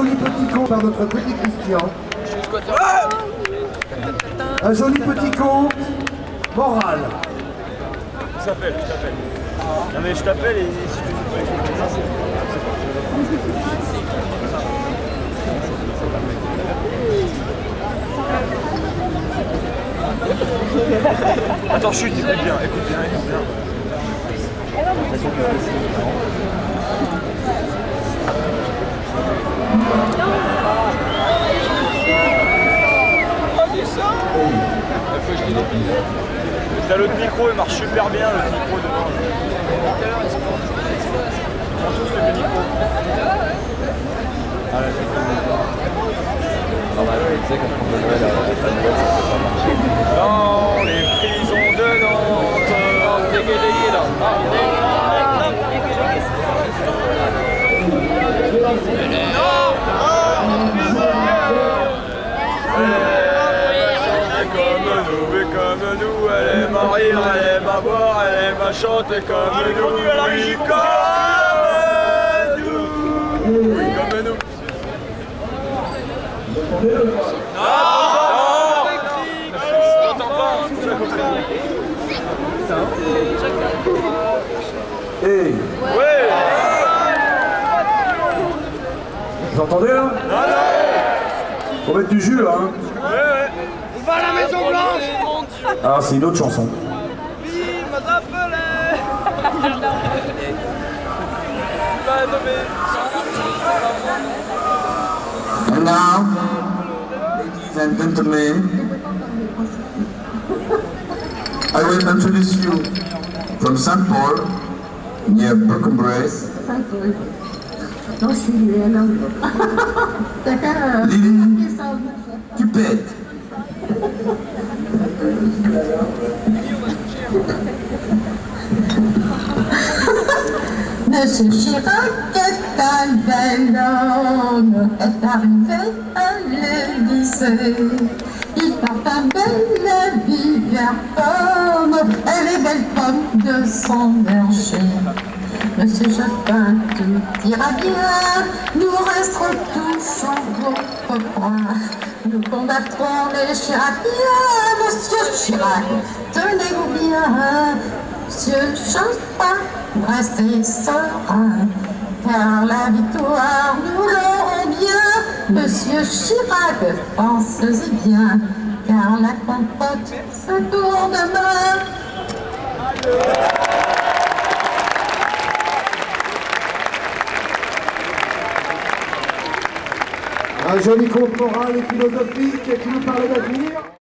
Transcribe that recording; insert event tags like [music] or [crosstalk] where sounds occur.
joli petit conte par notre petit Christian. Un joli petit conte moral. Je t'appelle, je t'appelle. Non mais je t'appelle et si tu Attends, chute, écoute bien, écoute bien, écoute bien. T'as l'autre micro, il marche super bien, le micro devant. Ils prend tous le micro. Ah là, c'est cool. Ah bah ouais, tu sais, quand on Noël, alors, les de Noël, ça peut pas marcher. Dans les prisons de Nantes. Dégué, dégué, là. comme nous, et comme nous, elle aime à rire, elle aime à boire, elle aime à chanter comme nous, oui, comme nous, oui, comme nous. Non, non, t'entends pas, Ouais, vous entendez là? Faut mettre du jus là. Hein. ouais, ouais. Ah, c'est une autre chanson. And now, ladies and gentlemen, I will introduce you from St. Paul, near. [laughs] D'accord. Lily Cupid. Monsieur Chirac est un bel homme, est arrivé à l'Élysée. Il porte un bel habit vert pomme, et les belles pommes de son berger. Monsieur Chapin, tout ira bien, nous resterons tous en votre bras. Nous combattrons les Chiraciens, Monsieur Chirac, tenez-vous bien. Monsieur Chapin, restez serein, car la victoire nous l'aurons bien. Monsieur Chirac, pensez-y bien, car la compote se tourne demain. Un joli conte moral et philosophique qui nous parle d'avenir.